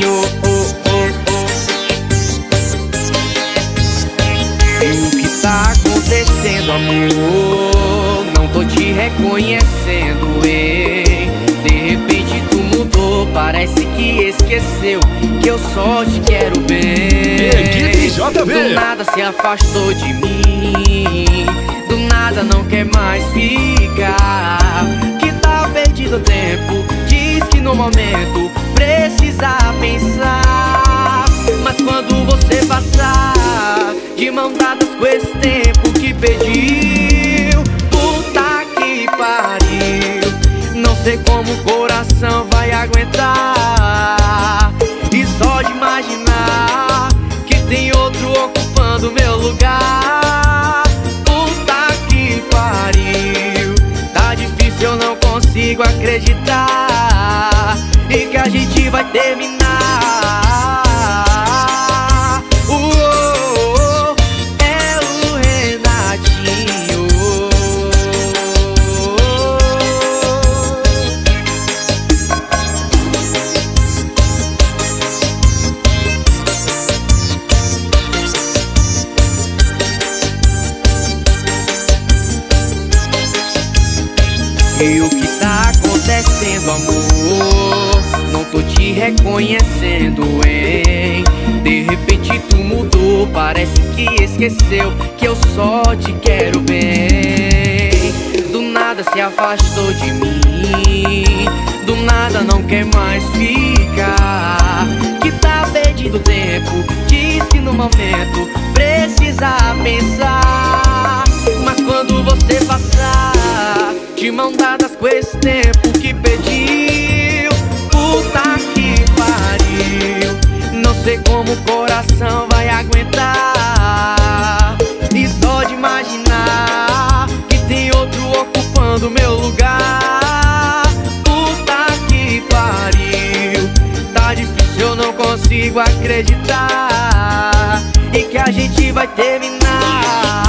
E o que tá acontecendo, amor? Não tô te reconhecendo, ei. De repente tu mudou, parece que esqueceu Que eu só te quero bem. Equipe JB Do nada se afastou de mim. Do nada não quer mais ficar. Que tá perdido o tempo Diz que no momento precisa pensar. Mas quando você passar de mão dadas com esse tempo que pediu, puta que pariu. Não sei como o coração vai aguentar. E só de imaginar que tem outro ocupando meu lugar. Puta que pariu. Tá difícil, eu não consigo acreditar. E que a gente terminar. Uou, é o Renatinho. E o que tá acontecendo, amor? Te reconhecendo, hein? De repente tu mudou, parece que esqueceu que eu só te quero bem. Do nada se afastou de mim, do nada não quer mais ficar. Que tá perdido tempo, diz que no momento precisa pensar. Mas quando você passar de mão dadas com esse tempo que pediu, puta coração vai aguentar. E só de imaginar que tem outro ocupando meu lugar. Puta que pariu. Tá difícil, eu não consigo acreditar. E que a gente vai terminar.